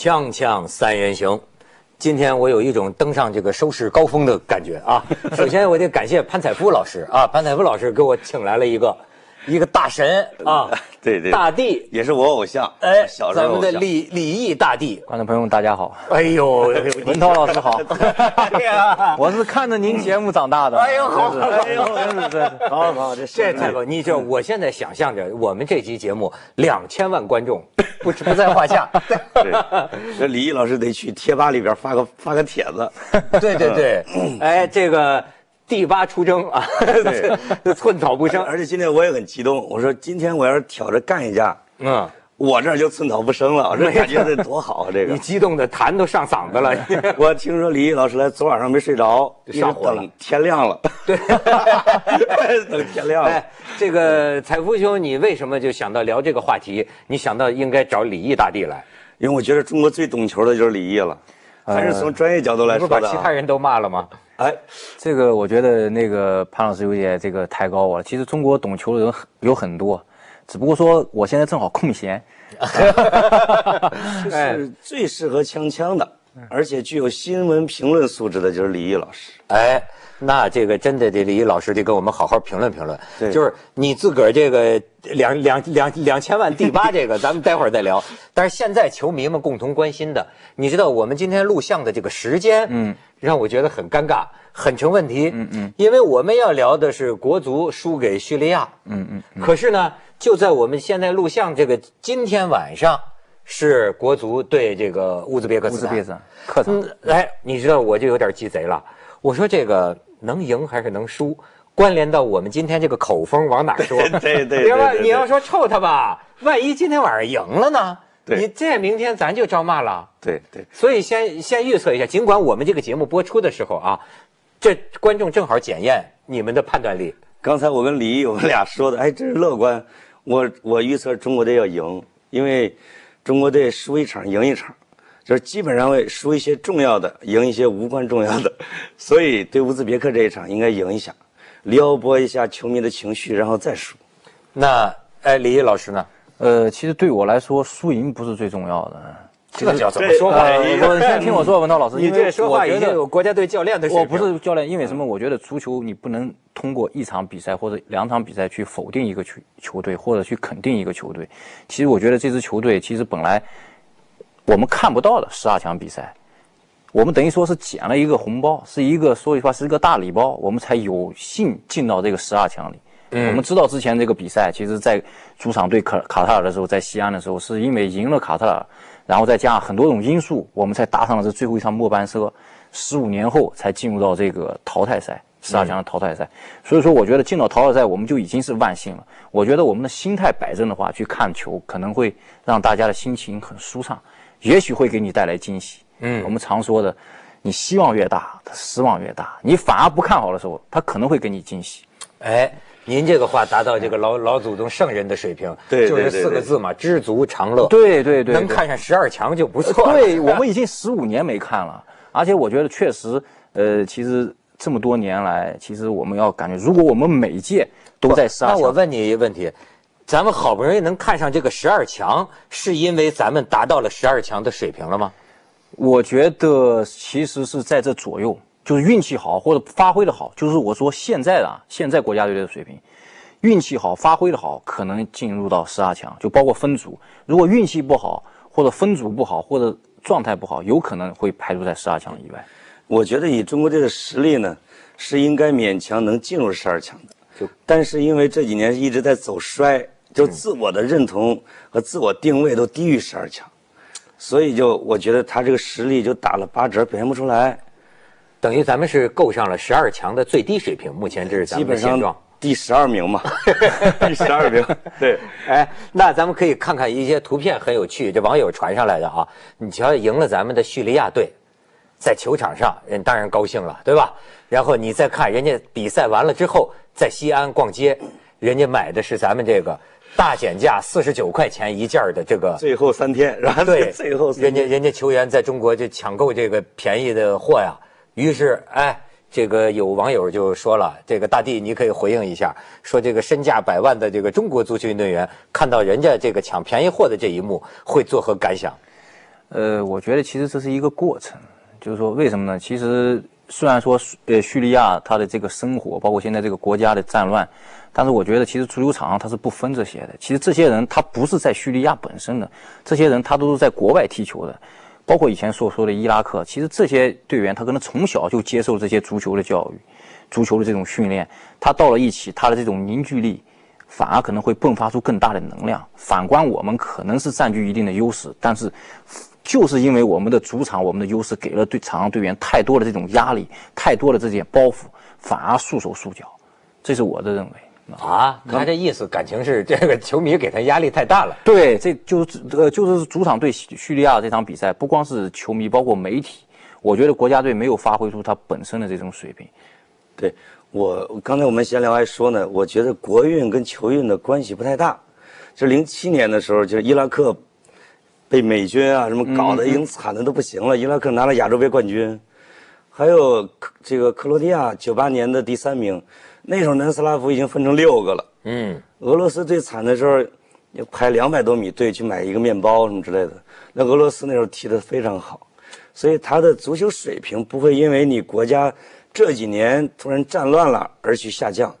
锵锵三人行，今天我有一种登上这个收视高峰的感觉啊！首先，我得感谢潘采夫老师啊，潘采夫老师给我请来了一个一个大神 啊，对对，大帝，也是我偶像，哎，小时候咱们的李李毅大帝，观众朋友们，大家好，哎呦，文涛老师好，哎呀，我是看着您节目长大的。哎呦好哎呦真是真是，好好，这这太高！你知道，我现在想象着我们这期节目两千万观众不不在话下。对，这李毅老师得去贴吧里边发个发个帖子，对对对，哎，这个第八出征啊，寸草不生。而且今天我也很激动，我说今天我要是挑着干一架，嗯，我这儿就寸草不生了，我这感觉得多好啊！这个你，激动的痰都上嗓子了。我听说李毅老师来，昨晚上没睡着，就上火了天亮了，对，等天亮了。哎，这个采夫兄，你为什么就想到聊这个话题？你想到应该找李毅大帝来，因为我觉得中国最懂球的就是李毅了，还是从专业角度来说的啊。是把其他人都骂了吗？哎，这个我觉得那个潘老师有点这个抬高我了。其实中国懂球的人有很多，只不过说我现在正好空闲。就是最适合锵锵的，而且具有新闻评论素质的就是李毅老师。哎，那这个真的得李毅老师得跟我们好好评论评论。对就是你自个儿这个两两两两千万第八这个，咱们待会儿再聊。但是现在球迷们共同关心的，你知道我们今天录像的这个时间，嗯，让我觉得很尴尬，很成问题。嗯嗯，因为我们要聊的是国足输给叙利亚。嗯嗯。可是呢，就在我们现在录像这个今天晚上。是国足对这个乌兹别克斯坦，乌兹别克斯坦客场嗯，哎，你知道我就有点鸡贼了。我说这个能赢还是能输，关联到我们今天这个口风往哪儿 说？对对对对吧？对对你要说臭他吧，万一今天晚上赢了呢？对你这明天咱就招骂了。对对，所以先先预测一下，尽管我们这个节目播出的时候啊，这观众正好检验你们的判断力。刚才我跟李毅我们俩说的，哎，真是乐观。我我预测中国队要赢，因为中国队输一场赢一场，就是基本上会输一些重要的，赢一些无关重要的。所以对乌兹别克这一场应该赢一下，撩拨一下球迷的情绪，然后再输。那哎，李毅老师呢？呃，其实对我来说，输赢不是最重要的。这个叫怎么说话？呃，我先听我说，文涛老师，你这说话已经我觉得有国家队教练的水我。不是教练，因为什么？我觉得足球你不能通过一场比赛或者两场比赛去否定一个球球队，或者去肯定一个球队。其实我觉得这支球队其实本来我们看不到的十二强比赛，我们等于说是捡了一个红包，是一个说句话是一个大礼包，我们才有幸进到这个十二强里。嗯我们知道之前这个比赛，其实在主场对卡卡塔尔的时候，在西安的时候，是因为赢了卡塔尔，然后再加上很多种因素，我们才搭上了这最后一趟末班车。十五年后才进入到这个淘汰赛，十二强的淘汰赛。所以说，我觉得进到淘汰赛，我们就已经是万幸了。我觉得我们的心态摆正的话，去看球可能会让大家的心情很舒畅，也许会给你带来惊喜。嗯，我们常说的，你希望越大，他失望越大；你反而不看好的时候，他可能会给你惊喜。哎，您这个话达到这个老老祖宗圣人的水平，就是四个字嘛，知足常乐。对对对，能看上十二强就不错了。对我们已经十五年没看了，而且我觉得确实，呃，其实这么多年来，其实我们要感觉，如果我们每一届都在十二强，那我问你一个问题，咱们好不容易能看上这个十二强，是因为咱们达到了十二强的水平了吗？我觉得其实是在这左右，就是运气好或者发挥的好，就是我说现在啊，现在国家队的水平，运气好发挥的好，可能进入到十二强，就包括分组。如果运气不好，或者分组不好，或者状态不好，有可能会排除在十二强以外。我觉得以中国队的实力呢，是应该勉强能进入十二强的。就但是因为这几年一直在走衰，就自我的认同和自我定位都低于十二强，所以就我觉得他这个实力就打了八折，表现不出来。等于咱们是够上了十二强的最低水平，目前这是咱基本上们的现状。第十二名嘛，第十二名。对，哎，那咱们可以看看一些图片，很有趣，这网友传上来的啊。你瞧，赢了咱们的叙利亚队，在球场上，人当然高兴了，对吧？然后你再看人家比赛完了之后，在西安逛街，人家买的是咱们这个大减价四十九块钱一件儿的这个最后三天，然后对，最后三人家人家球员在中国就抢购这个便宜的货呀。于是，哎，这个有网友就说了，这个大帝你可以回应一下，说这个身价百万的这个中国足球运动员看到人家这个抢便宜货的这一幕，会作何感想？呃，我觉得其实这是一个过程，就是说为什么呢？其实虽然说呃叙利亚它的这个生活，包括现在这个国家的战乱，但是我觉得其实足球场上它是不分这些的。其实这些人他不是在叙利亚本身的，这些人他都是在国外踢球的，包括以前所说的伊拉克，其实这些队员他可能从小就接受这些足球的教育，足球的这种训练，他到了一起，他的这种凝聚力。反而可能会迸发出更大的能量。反观我们，可能是占据一定的优势，但是就是因为我们的主场，我们的优势给了对场上队员太多的这种压力，太多的这些包袱，反而束手束脚。这是我的认为。啊，他这意思感情是这个球迷给他压力太大了。对，这就是呃，就是主场对叙利亚这场比赛，不光是球迷，包括媒体，我觉得国家队没有发挥出他本身的这种水平。对。我刚才我们闲聊还说呢，我觉得国运跟球运的关系不太大。就零七年的时候，就是伊拉克被美军啊什么搞得已经惨的都不行了，伊拉克拿了亚洲杯冠军。还有这个克罗地亚九八年的第三名，那时候南斯拉夫已经分成六个了。嗯。俄罗斯最惨的时候，要排两百多米队去买一个面包什么之类的。那俄罗斯那时候踢得非常好，所以他的足球水平不会因为你国家。这几年突然战乱了而去下降，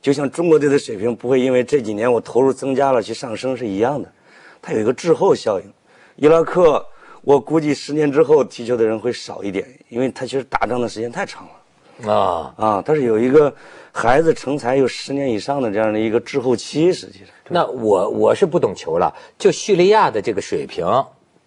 就像中国队的水平不会因为这几年我投入增加了去上升是一样的，它有一个滞后效应。伊拉克，我估计十年之后踢球的人会少一点，因为他其实打仗的时间太长了。啊啊，它是有一个孩子成才有十年以上的这样的一个滞后期，实际上。那我我是不懂球了，就叙利亚的这个水平，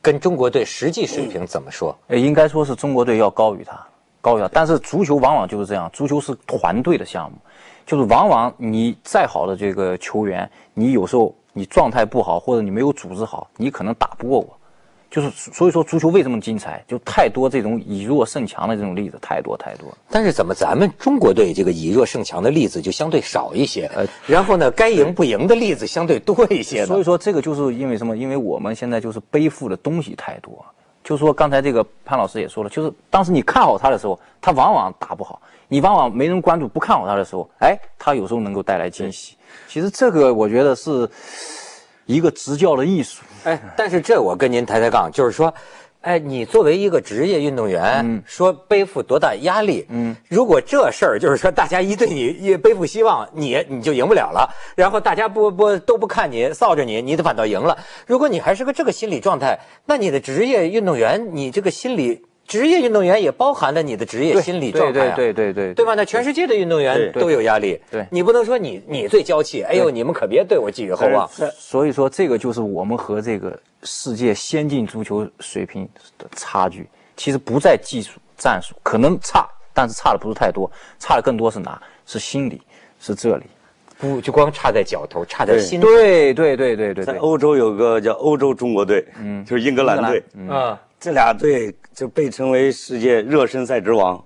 跟中国队实际水平怎么说？呃，应该说是中国队要高于他。高于他，但是足球往往就是这样，足球是团队的项目，就是往往你再好的这个球员，你有时候你状态不好，或者你没有组织好，你可能打不过我。就是所以说，足球为什么精彩？就太多这种以弱胜强的这种例子，太多太多。但是怎么咱们中国队这个以弱胜强的例子就相对少一些？呃，然后呢，该赢不赢的例子相对多一些。所以说，这个就是因为什么？因为我们现在就是背负的东西太多。就是说，刚才这个潘老师也说了，就是当时你看好他的时候，他往往打不好；你往往没人关注、不看好他的时候，哎，他有时候能够带来惊喜。其实这个我觉得是一个执教的艺术。哎，但是这我跟您抬抬杠，就是说。哎，你作为一个职业运动员，嗯说背负多大压力？嗯，如果这事儿就是说大家一对你一背负希望，你你就赢不了了。然后大家不不都不看你，臊着你，你反倒赢了。如果你还是个这个心理状态，那你的职业运动员，你这个心理。职业运动员也包含了你的职业心理状态，对对对对对，对吧？那全世界的运动员都有压力，对你不能说你你最娇气，哎呦，你们可别对我寄予厚望。所以说，这个就是我们和这个世界先进足球水平的差距。其实不在技术战术，可能差，但是差的不是太多，差的更多是哪？是心理，是这里。不就光差在脚头，差在心。对对对对对。在欧洲有个叫欧洲中国队，嗯，就是英格兰队，啊，这俩队。就被称为世界热身赛之王，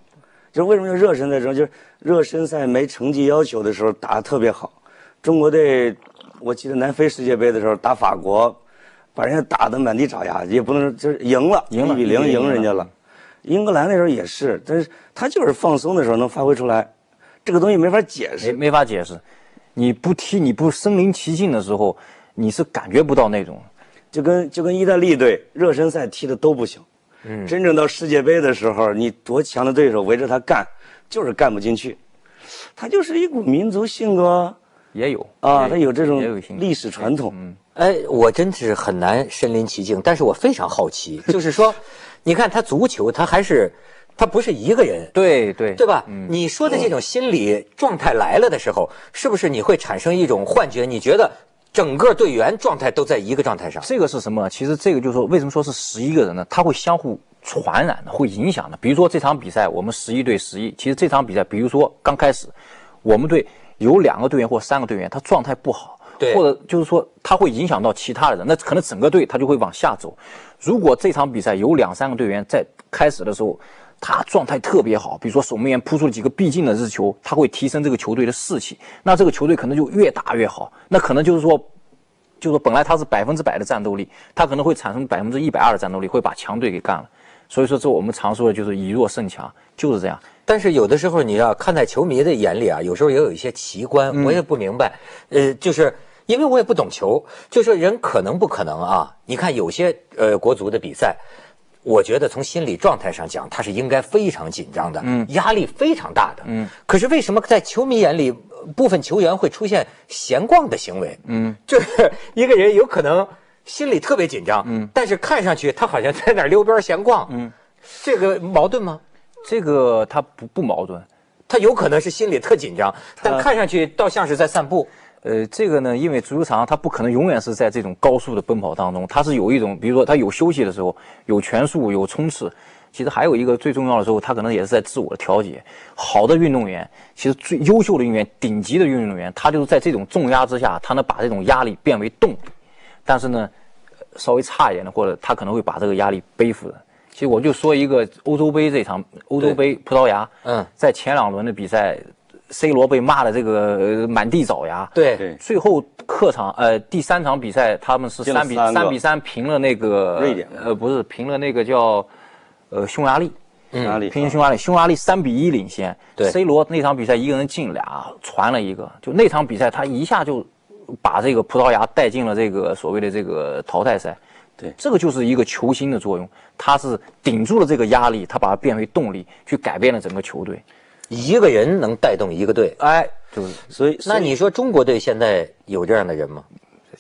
就是为什么叫热身赛之王？就是热身赛没成绩要求的时候打得特别好。中国队，我记得南非世界杯的时候打法国，把人家打得满地找牙，也不能就是赢了，赢一比零赢人家了。英格兰那时候也是，但是他就是放松的时候能发挥出来，这个东西没法解释，没法解释。你不踢，你不身临其境的时候，你是感觉不到那种。就跟就跟意大利队热身赛踢的都不行。嗯，真正到世界杯的时候，你多强的对手围着他干，就是干不进去。他就是一股民族性格，也有啊，他有这种历史传统。嗯，哎，我真是很难身临其境，但是我非常好奇，就是说，你看他足球，他还是他不是一个人，对对对吧？你说的这种心理状态来了的时候，是不是你会产生一种幻觉？你觉得？整个队员状态都在一个状态上，这个是什么？其实这个就是说，为什么说是十一个人呢？他会相互传染的，会影响的。比如说这场比赛，我们十一对十一，其实这场比赛，比如说刚开始，我们队有两个队员或三个队员，他状态不好，对，或者就是说他会影响到其他的人，那可能整个队他就会往下走。如果这场比赛有两三个队员在开始的时候，他状态特别好，比如说守门员扑出了几个必进的日球，他会提升这个球队的士气，那这个球队可能就越打越好。那可能就是说，就是说本来他是百分之百的战斗力，他可能会产生百分之一百二的战斗力，会把强队给干了。所以说，这我们常说的就是以弱胜强，就是这样。但是有的时候你要看在球迷的眼里啊，有时候也有一些奇观，我也不明白。呃，就是因为我也不懂球，就是人可能不可能啊？你看有些呃国足的比赛，我觉得从心理状态上讲，他是应该非常紧张的，嗯，压力非常大的，嗯。可是为什么在球迷眼里，部分球员会出现闲逛的行为？嗯，就是一个人有可能心里特别紧张，嗯，但是看上去他好像在那儿溜边闲逛，嗯，这个矛盾吗？这个他不不矛盾，他有可能是心里特紧张，但看上去倒像是在散步。呃，这个呢，因为足球场它不可能永远是在这种高速的奔跑当中，它是有一种，比如说它有休息的时候，有全速，有冲刺。其实还有一个最重要的时候，他可能也是在自我的调节。好的运动员，其实最优秀的运动员，顶级的运动员，他就是在这种重压之下，他能把这种压力变为动力。但是呢，稍微差一点的，或者他可能会把这个压力背负的。其实我就说一个欧洲杯这场欧洲杯，葡萄牙，嗯，在前两轮的比赛。C 罗被骂的这个满地找牙，对，最后客场呃第三场比赛他们是三比三比三平了那个瑞典，呃不是平了那个叫呃匈牙利，匈牙利。平匈牙利，匈牙利三比一领先。对，C 罗那场比赛一个人进俩，传了一个，就那场比赛他一下就把这个葡萄牙带进了这个所谓的这个淘汰赛。对，这个就是一个球星的作用，他是顶住了这个压力，他把它变为动力，去改变了整个球队。一个人能带动一个队，哎，就是所以，那你说中国队现在有这样的人吗？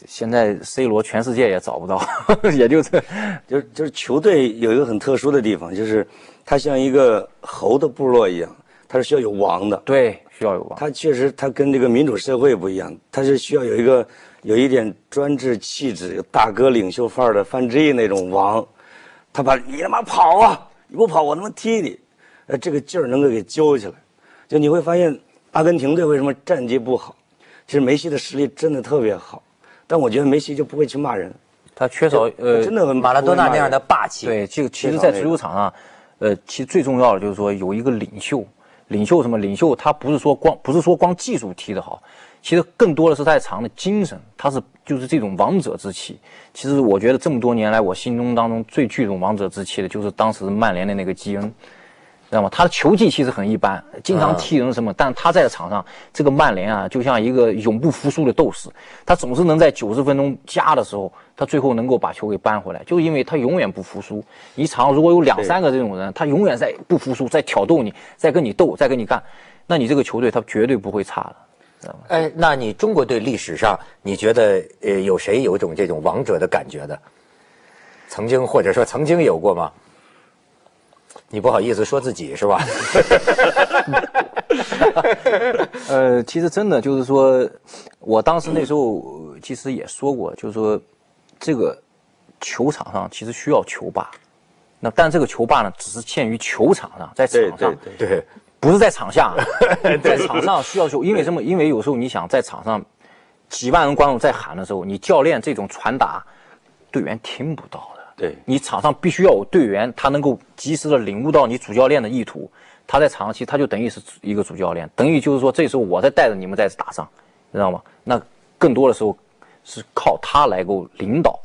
现在 C 罗全世界也找不到，也就这，就是就是球队有一个很特殊的地方，就是它像一个猴的部落一样，它是需要有王的。对，需要有王。它确实，它跟这个民主社会不一样，它是需要有一个有一点专制气质、有大哥领袖范儿的范志毅那种王，他把你他妈跑啊！你不跑，我他妈踢你。呃，这个劲儿能够给揪起来，就你会发现，阿根廷队为什么战绩不好？其实梅西的实力真的特别好，但我觉得梅西就不会去骂人，他缺少呃，真的马拉多纳那样的霸气。对，这个其实，在足球场上，呃，其实最重要的就是说有一个领袖，领袖什么？领袖他不是说光不是说光技术踢得好，其实更多的是在场的精神，他是就是这种王者之气。其实我觉得这么多年来，我心中当中最具有王者之气的就是当时曼联的那个基恩。知道吗？他的球技其实很一般，经常踢人什么，但他在场上，这个曼联啊，就像一个永不服输的斗士，他总是能在九十分钟加的时候，他最后能够把球给扳回来，就是因为他永远不服输。一场如果有两三个这种人，他永远在不服输，在挑逗你，在跟你斗，在跟你干，那你这个球队他绝对不会差的，知道吗？哎，那你中国队历史上，你觉得呃有谁有种这种王者的感觉的？曾经或者说曾经有过吗？你不好意思说自己是吧？呃，其实真的就是说，我当时那时候其实也说过，就是说，这个球场上其实需要球霸，那但这个球霸呢，只是限于球场上，在场上，对对，不是在场下，在场上需要球，因为什么？因为有时候你想在场上几万人观众在喊的时候，你教练这种传达，队员听不到的。对你场上必须要有队员，他能够及时的领悟到你主教练的意图。他在场上其实他就等于是一个主教练，等于就是说这时候我在带着你们在打仗，知道吗？那更多的时候是靠他来够领导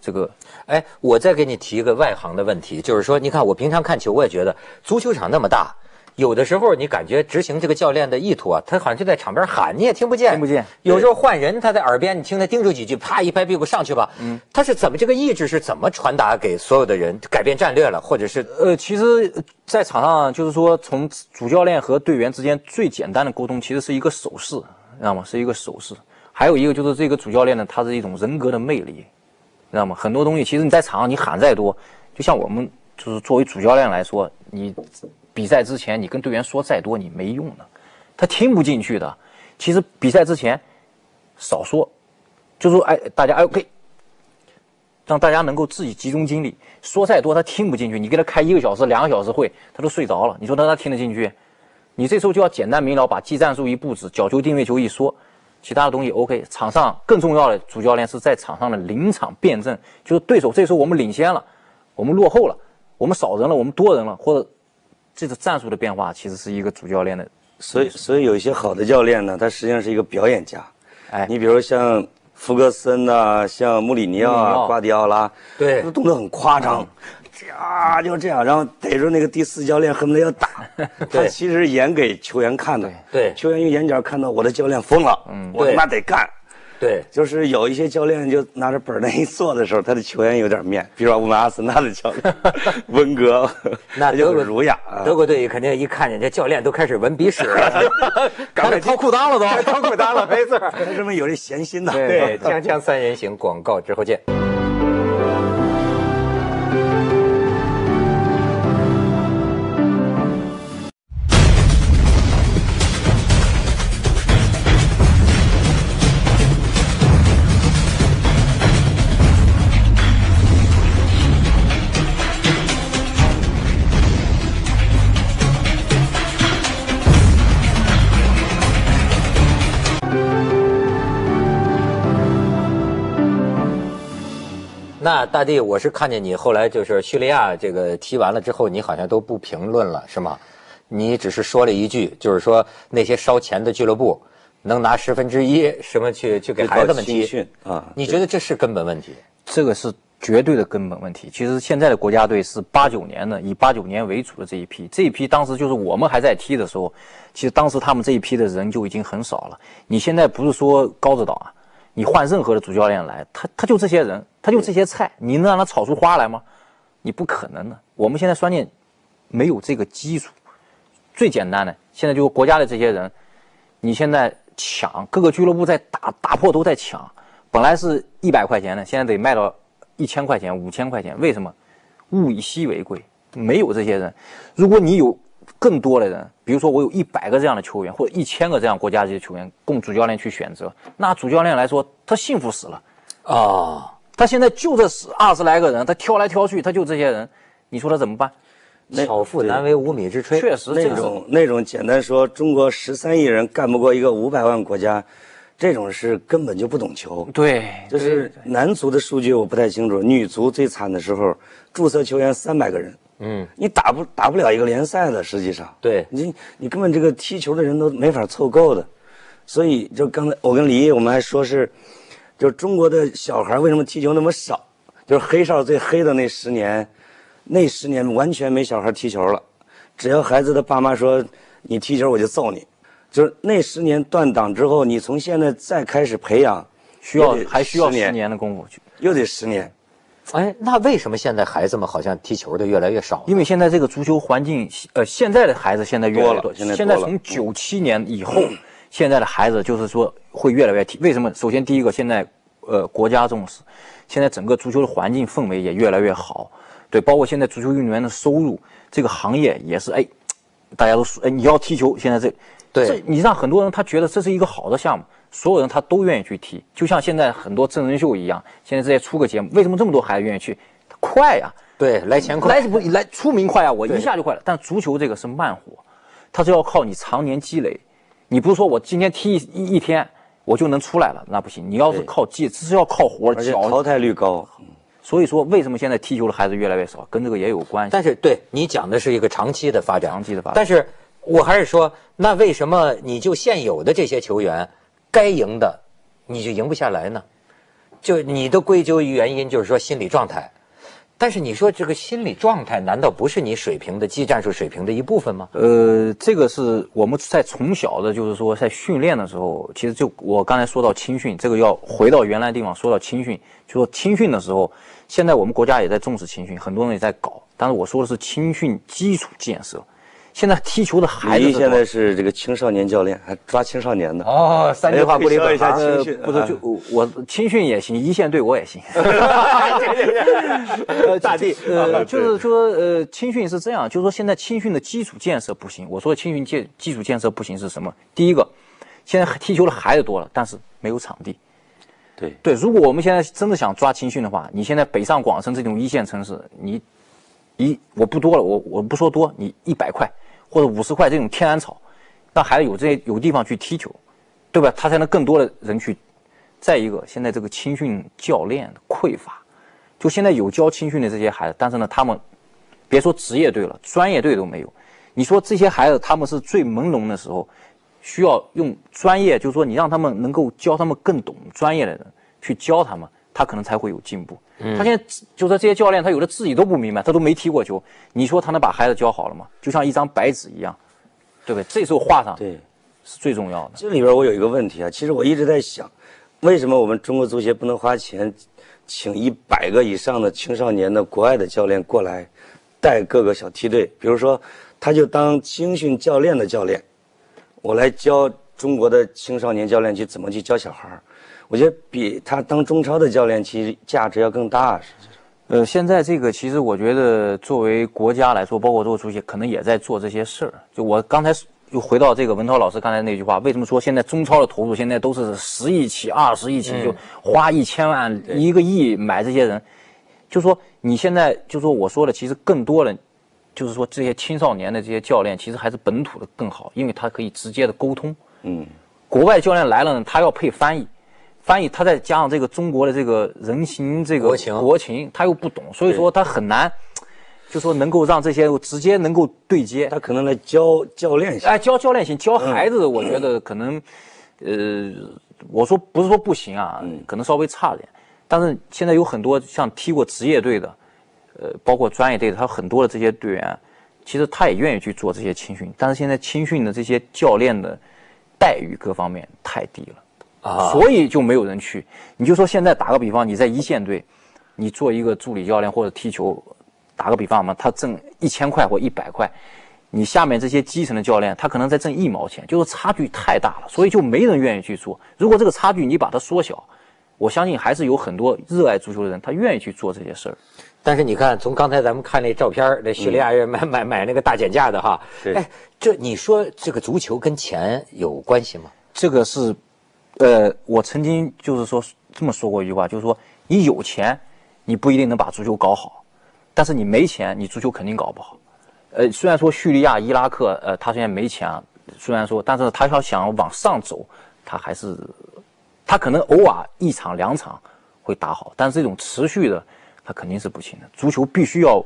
这个。哎，我再给你提一个外行的问题，就是说，你看我平常看球，我也觉得足球场那么大。有的时候你感觉执行这个教练的意图啊，他好像就在场边喊，你也听不见。听不见。有时候换人，他在耳边，你听他叮嘱几句，啪一拍屁股上去吧。嗯。他是怎么这个意志是怎么传达给所有的人？改变战略了，或者是呃，其实，在场上就是说，从主教练和队员之间最简单的沟通，其实是一个手势，知道吗？是一个手势。还有一个就是这个主教练呢，他是一种人格的魅力，知道吗？很多东西其实你在场上你喊再多，就像我们就是作为主教练来说，你。比赛之前，你跟队员说再多，你没用的，他听不进去的。其实比赛之前少说，就说哎，大家哎，OK，让大家能够自己集中精力。说再多他听不进去，你给他开一个小时、两个小时会，他都睡着了。你说他他听得进去？你这时候就要简单明了，把技战术一布置，角球定位球一说，其他的东西 OK。场上更重要的，主教练是在场上的临场辩证，就是对手这时候我们领先了，我们落后了，我们少人了，我们多人了，或者。这个战术的变化，其实是一个主教练的，所以所以有一些好的教练呢，他实际上是一个表演家。哎，你比如像福格森呐，像穆里尼奥啊，瓜迪奥拉，对，动作很夸张，这样就这样，然后逮住那个第四教练恨不得要打。他其实演给球员看的，对，球员用眼角看到我的教练疯了，嗯，我他妈得干。对 就是有一些教练就拿着本儿那一坐的时候，他的球员有点面，比如说我们阿森纳的教练 温格，那就德国很儒雅啊。德国队肯定一看见这教练都开始闻鼻屎了，赶快掏裤裆了都掏裤裆了，没错。他这么有这闲心呐。对，锵锵三人行广告之后见。那大地，我是看见你后来就是叙利亚这个踢完了之后，你好像都不评论了，是吗？你只是说了一句，就是说那些烧钱的俱乐部能拿十分之一什么去去给孩子们踢啊你觉得这是根本问题？这个是绝对的根本问题。其实现在的国家队是八九年的，以八九年为主的这一批，这一批当时就是我们还在踢的时候，其实当时他们这一批的人就已经很少了。你现在不是说高指导啊，你换任何的主教练来，他他就这些人，他就这些菜，你能让他炒出花来吗？你不可能的。我们现在双剑没有这个基础，最简单的，现在就是国家的这些人，你现在抢各个俱乐部在打打破都在抢，本来是一百块钱的，现在得卖到一千块钱、五千块钱，为什么？物以稀为贵，没有这些人。如果你有更多的人，比如说我有一百个这样的球员，或者一千个这样国家级的球员供主教练去选择，那主教练来说他幸福死了。啊，他现在就这十二十来个人，他挑来挑去，他就这些人，你说他怎么办？巧妇难为无米之炊。确实，这个那种那种简单说，中国十三亿人干不过一个五百万国家，这种是根本就不懂球。对，就是男足的数据我不太清楚，女足最惨的时候，注册球员三百个人，嗯，你打不打不了一个联赛的，实际上，对。你你根本这个踢球的人都没法凑够的，所以就刚才我跟李毅我们还说是，就是中国的小孩为什么踢球那么少，就是黑哨最黑的那十年，那十年完全没小孩踢球了，只要孩子的爸妈说你踢球我就揍你，就是那十年断档之后，你从现在再开始培养，需要还需要十十年的功夫去。又得十年。哎，那为什么现在孩子们好像踢球的越来越少呢？因为现在这个足球环境，呃，现在的孩子现在越来越多。多了现在多了现在从九七年以后，现在的孩子就是说会越来越踢。为什么？首先第一个，现在呃国家重视，现在整个足球的环境氛围也越来越好。对，包括现在足球运动员的收入，这个行业也是哎，大家都说哎你要踢球，现在这对这你让很多人他觉得这是一个好的项目，所有人他都愿意去踢，就像现在很多真人秀一样，现在这些出个节目，为什么这么多孩子愿意去？快呀、对，来钱快来。不来出名快啊，我一下就快了。但足球这个是慢活，它是要靠你常年积累。你不是说我今天踢一一一天我就能出来了，那不行。你要是靠积，这是要靠活而且脚。淘汰率高，所以说，为什么现在踢球的孩子越来越少，跟这个也有关系。但是对你讲的是一个长期的发展，长期的发展但是我还是说，那为什么你就现有的这些球员，该赢的你就赢不下来呢？就你的归咎于原因就是说心理状态，但是你说这个心理状态难道不是你水平的技战术水平的一部分吗？呃，这个是我们在从小的，就是说在训练的时候，其实就我刚才说到青训，这个要回到原来地方说到青训，就说青训的时候，现在我们国家也在重视青训，很多人也在搞，但是我说的是青训基础建设。现在踢球的孩子是多李毅现在是这个青少年教练，还抓青少年的。哦，三句话不离本行。呃青训，不是啊就我我青训也行，一线队我也行。呃，大地，呃，就是说，呃，青训是这样，就是说现在青训的基础建设不行。我说青训建基础建设不行是什么？第一个，现在踢球的孩子多了，但是没有场地。对，对，如果我们现在真的想抓青训的话，你现在北上广深这种一线城市，你一我不多了，我我不说多，你一百块或者五十块这种天然草，让孩子有这些有地方去踢球，对吧？他才能更多的人去。再一个，现在这个青训教练匮乏，就现在有教青训的这些孩子，但是呢，他们别说职业队了，专业队都没有。你说这些孩子他们是最朦胧的时候，需要用专业，就是说你让他们能够教他们更懂专业的人去教他们，他可能才会有进步。他现在就说这些教练，他有的自己都不明白，他都没踢过球，你说他能把孩子教好了吗？就像一张白纸一样，对不对？这时候画上对，是最重要的。这里边我有一个问题啊，其实我一直在想，为什么我们中国足协不能花钱，请一百个以上的青少年的国外的教练过来，带各个小梯队？比如说，他就当青训教练的教练，我来教中国的青少年教练去怎么去教小孩儿。我觉得比他当中超的教练其实价值要更大。实际上，呃，现在这个其实我觉得作为国家来说，包括作为足协，可能也在做这些事儿。就我刚才又回到这个文涛老师刚才那句话，为什么说现在中超的投入现在都是十亿起、二十亿起，就花一千万、一个亿买这些人？就说你现在就说我说的，其实更多的就是说这些青少年的这些教练，其实还是本土的更好，因为他可以直接的沟通。嗯，国外教练来了呢，他要配翻译，翻译他再加上这个中国的这个人情这个国情国情，他又不懂，所以说他很难。就说能够让这些直接能够对接，他可能来教教练型。哎，教教练型教孩子，我觉得可能，呃，我说不是说不行啊，可能稍微差点。但是现在有很多像踢过职业队的，呃，包括专业队的，他很多的这些队员，其实他也愿意去做这些青训。但是现在青训的这些教练的待遇各方面太低了啊，所以就没有人去。你就说现在打个比方，你在一线队，你做一个助理教练或者踢球。打个比方嘛，他挣一千块或一百块，你下面这些基层的教练，他可能在挣一毛钱，就是差距太大了，所以就没人愿意去做。如果这个差距你把它缩小，我相信还是有很多热爱足球的人，他愿意去做这些事儿。但是你看，从刚才咱们看那照片那叙利亚人买买买那个大减价的哈，哎，这你说这个足球跟钱有关系吗？这个是，呃，我曾经就是说这么说过一句话，就是说你有钱，你不一定能把足球搞好。但是你没钱，你足球肯定搞不好。呃，虽然说叙利亚、伊拉克，呃，他现在没钱啊。虽然说，但是他要想往上走，他还是，他可能偶尔一场两场会打好，但是这种持续的，他肯定是不行的。足球必须要，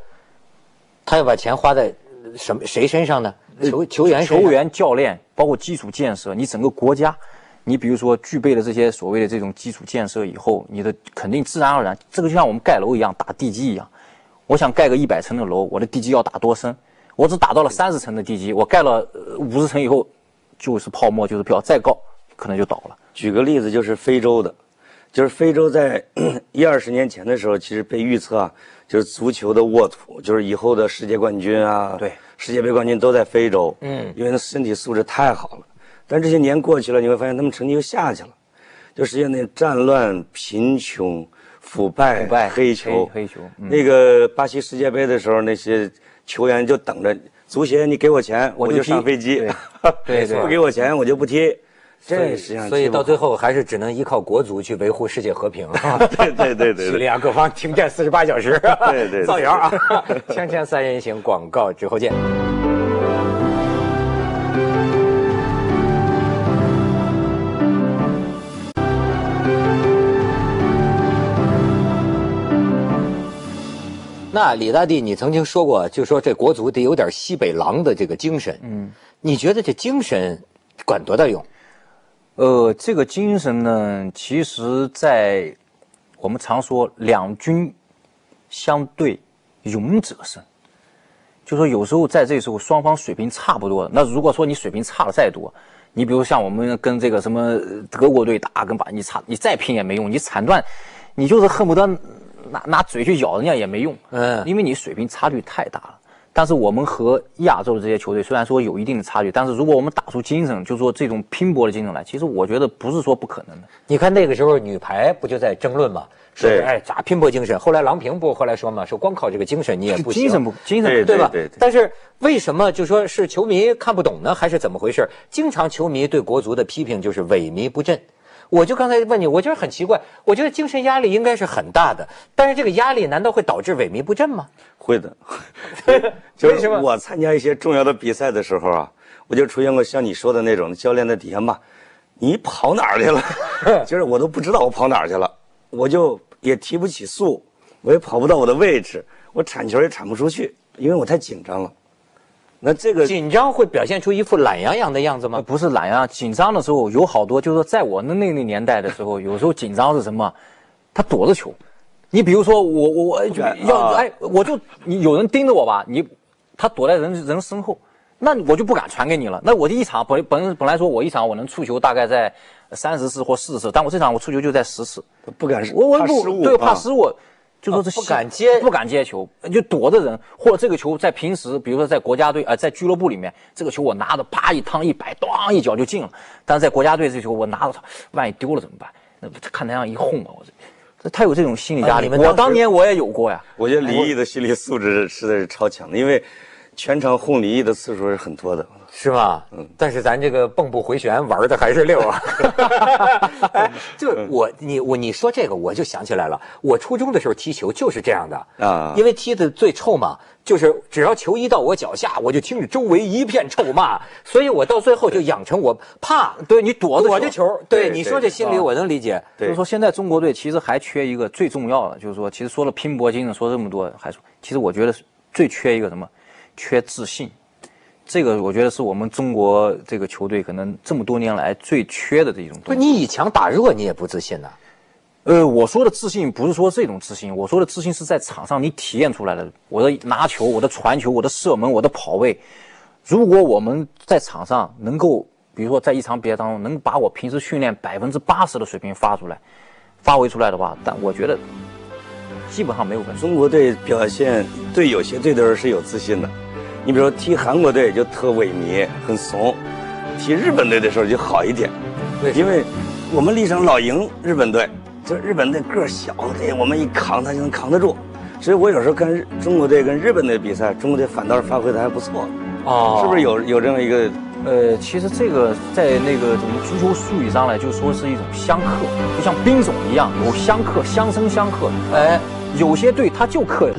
他要把钱花在什么谁身上呢？球球员、球员、教练，包括基础建设，你整个国家，你比如说具备了这些所谓的这种基础建设以后，你的肯定自然而然，这个就像我们盖楼一样，打地基一样。我想盖个一百层的楼，我的地基要打多深？我只打到了三十层的地基，我盖了五十层以后，就是泡沫，就是票，再高可能就倒了。举个例子，就是非洲的，就是非洲在 一二十年前的时候，其实被预测啊，就是足球的沃土，就是以后的世界冠军啊，对，世界杯冠军都在非洲。嗯，因为他身体素质太好了。但这些年过去了，你会发现他们成绩又下去了，就实际上那战乱、贫穷。腐败、黑球、黑球。那个巴西世界杯的时候，那些球员就等着足协，你给我钱，我就上飞机。对 对，不给我钱，我就不踢。这实际上，所以到最后还是只能依靠国足去维护世界和平。对对对对。叙利亚各方停战四十八小时。对对。造谣啊！锵锵三人行，广告之后见。那李大帝，你曾经说过，就说这国足得有点西北狼的这个精神。嗯，你觉得这精神管多大用？呃，这个精神呢，其实，在我们常说两军相对，勇者胜。就说有时候在这时候双方水平差不多，那如果说你水平差的再多，你比如像我们跟这个什么德国队打，跟把你差，你再拼也没用，你铲断，你就是恨不得。拿拿嘴去咬人家也没用，嗯，因为你水平差距太大了。但是我们和亚洲的这些球队虽然说有一定的差距，但是如果我们打出精神，就说这种拼搏的精神来，其实我觉得不是说不可能的。你看那个时候女排不就在争论吗？说哎咋拼搏精神？后来郎平不后来说嘛，说光靠这个精神你也不行，精神不精神对吧？但是为什么就说是球迷看不懂呢？还是怎么回事？经常球迷对国足的批评就是萎靡不振。我就刚才问你，我觉得很奇怪。我觉得精神压力应该是很大的，但是这个压力难道会导致萎靡不振吗？会的。就是我参加一些重要的比赛的时候啊，我就出现过像你说的那种教练在底下骂：“你跑哪儿去了？” 就是我都不知道我跑哪儿去了，我就也提不起速，我也跑不到我的位置，我铲球也铲不出去，因为我太紧张了。那这个紧张会表现出一副懒洋洋的样子吗？不是懒洋，紧张的时候有好多，就是说在我那那个年代的时候，有时候紧张是什么？他躲着球。你比如说我我我 要哎，我就你有人盯着我吧，你他躲在人人身后，那我就不敢传给你了。那我这一场本本本来说我一场我能触球大概在三十次或四十次，但我这场我触球就在十次，不敢我我对，怕啊失误。就说这不敢接不敢接球，就躲着人，或者这个球在平时，比如说在国家队啊、呃在俱乐部里面，这个球我拿着啪一趟一摆，咣一脚就进了。但是在国家队这球我拿着它，万一丢了怎么办？那不看台上一哄啊，我这，这他有这种心理压力。我当年我也有过呀。我觉得李毅的心理素质实在是超强的，因为全场轰李毅的次数是很多的。是吧？嗯，但是咱这个蹦步回旋玩的还是溜啊！哎，就我你我你说这个，我就想起来了。我初中的时候踢球就是这样的啊因为踢的最臭嘛，就是只要球一到我脚下，我就听着周围一片臭骂，所以我到最后就养成我怕对你躲着躲着球。对，你说这心理啊我能理解。对就是说现在中国队其实还缺一个最重要的，就是说其实说了拼搏精神，说这么多，还说其实我觉得最缺一个什么？缺自信。这个我觉得是我们中国这个球队可能这么多年来最缺的这种不是东西。你以强打弱，你也不自信呐、呃，我说的自信不是说这种自信，我说的自信是在场上你体验出来的。我的拿球，我的传球，我的射门，我的跑位。如果我们在场上能够，比如说在一场比赛当中，能把我平时训练百分之八十的水平发出来，发挥出来的话，但我觉得基本上没有问题。中国队表现对有些队的人是有自信的，你比如说踢韩国队就特萎靡、很怂，踢日本队的时候就好一点，因为我们历史上老赢日本队，就日本队个儿小，对我们一扛他就能扛得住。所以我有时候跟中国队跟日本队比赛，中国队反倒是发挥的还不错，哦是不是有有这么一个？呃，其实这个在那个怎么足球术语上来就说是一种相克，就像兵种一样，有相克，相生相克。哎，有些队他就克